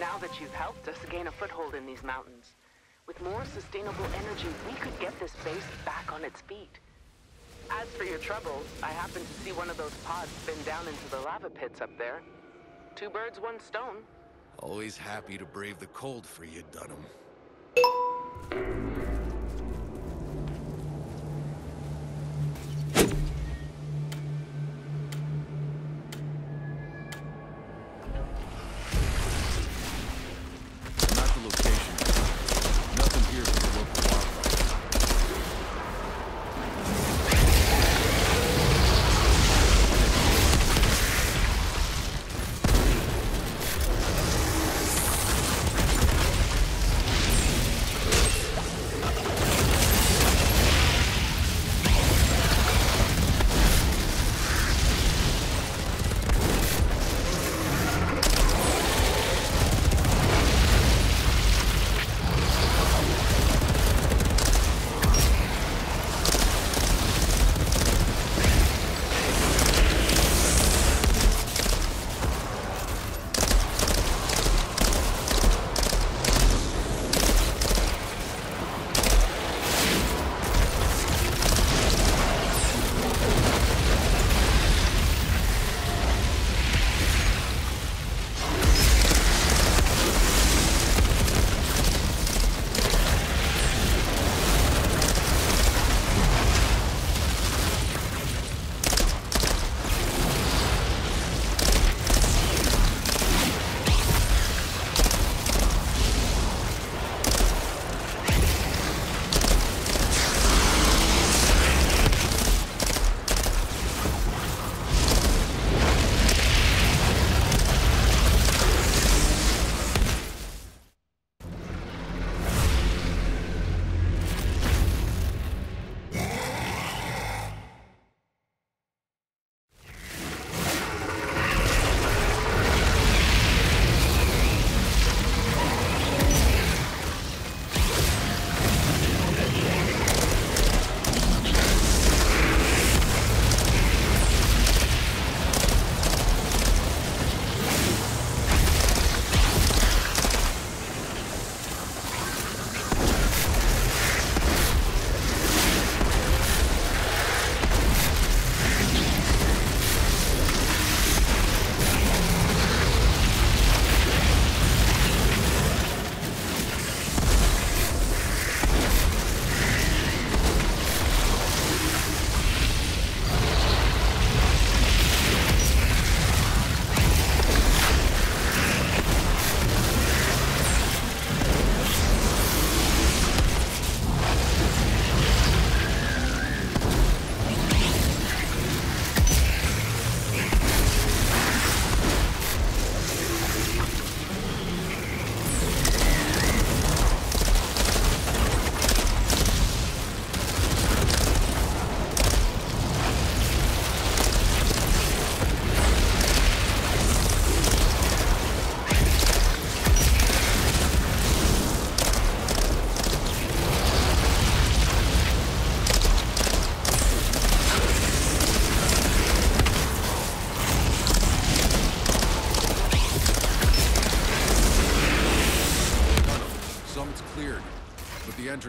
now that you've helped us gain a foothold in these mountains. With more sustainable energy, we could get this base back on its feet. As for your troubles, I happened to see one of those pods spin down into the lava pits up there. Two birds, one stone. Always happy to brave the cold for you, Dunham.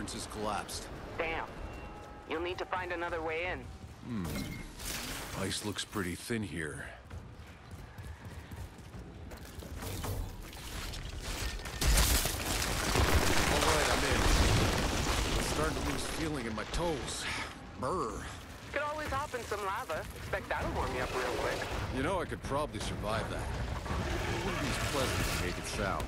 Entrance is collapsed. Damn. You'll need to find another way in. Hmm. Ice looks pretty thin here. All right, I'm in. I'm starting to lose feeling in my toes. Brr. Could always hop in some lava. Expect that'll warm you up real quick. You know, I could probably survive that. It wouldn't be as pleasant to make it sound.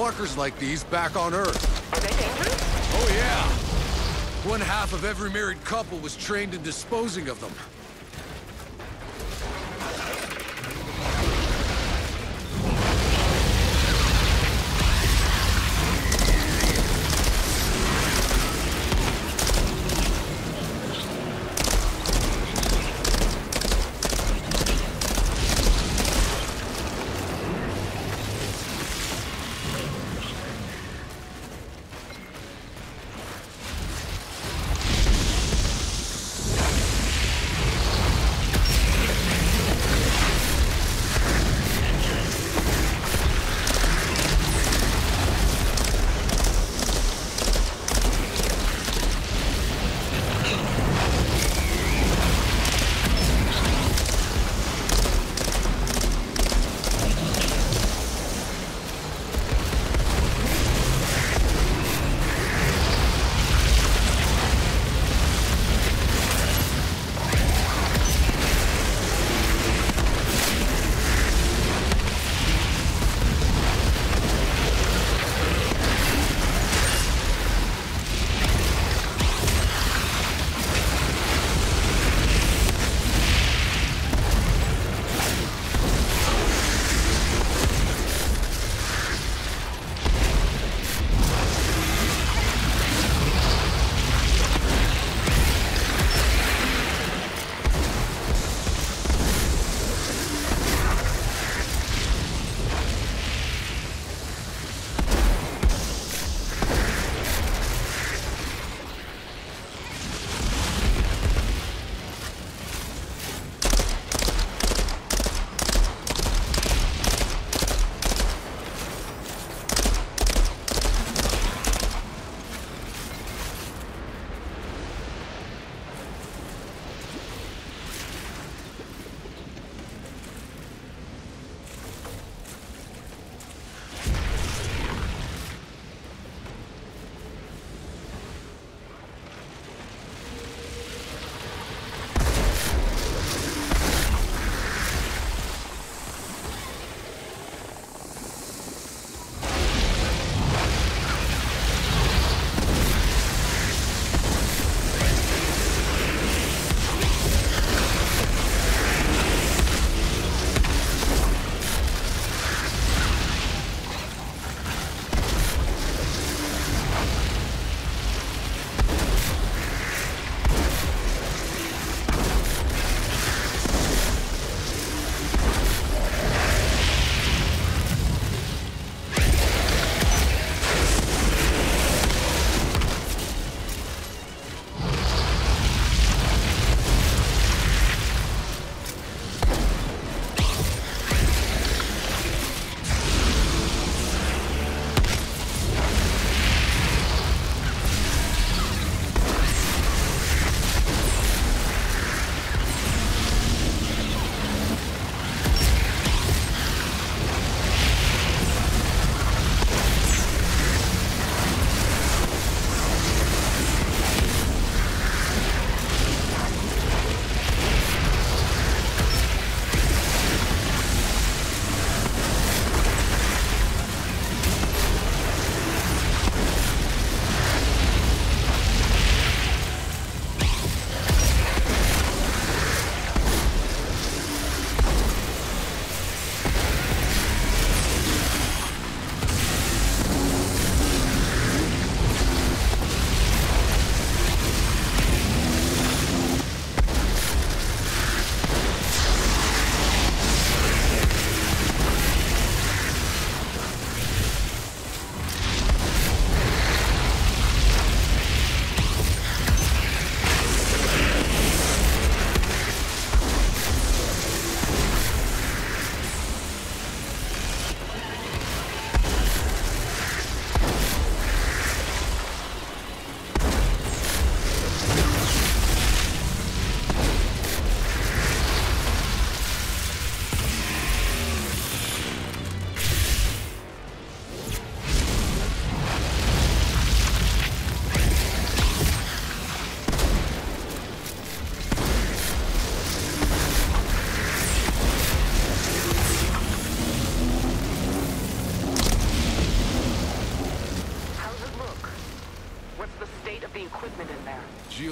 Fuckers like these back on Earth. Are they dangerous? Oh yeah! One half of every married couple was trained in disposing of them.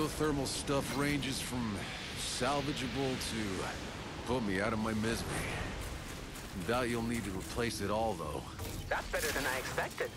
Geothermal stuff ranges from salvageable to put me out of my misery. Doubt you'll need to replace it all, though. That's better than I expected.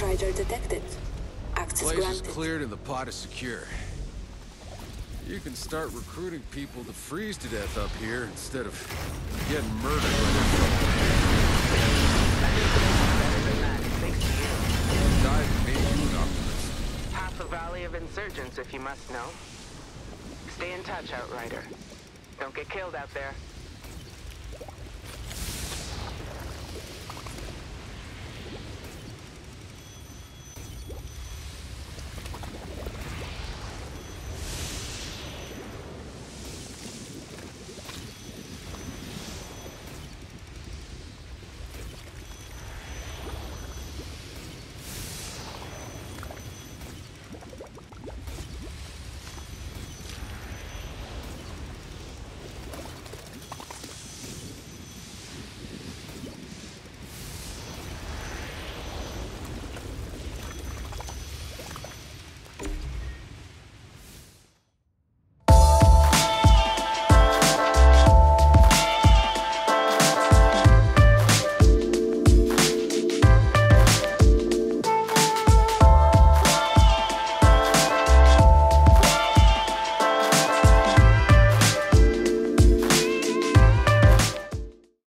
Outrider detected. Access Place is granted. cleared and the pod is secure. You can start recruiting people to freeze to death up here instead of getting murdered by their Better than that, thanks to you. dive made you an optimist. Half the Valley of Insurgents, if you must know. Stay in touch, Outrider. Don't get killed out there.